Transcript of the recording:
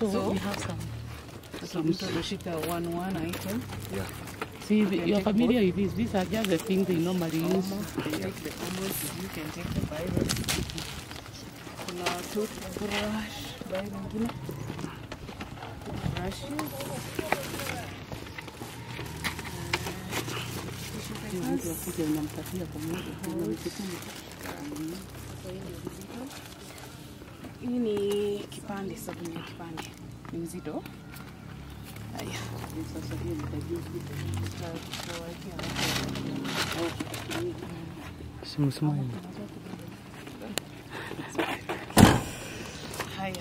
So, So- we have some. So mtu one one item. Yeah. See, can you're take familiar with this. These are just the things they normally use. Omo, can take the omos, you can take the virus. Kuna toothbrush, bai nyingine. Brushes. Hiyo mtu akija unampatia pamoja. Hii ni kipande, sabuni ya kipande. Ni mzito. Haya. Sasa hiyo. Simsimame. Haya.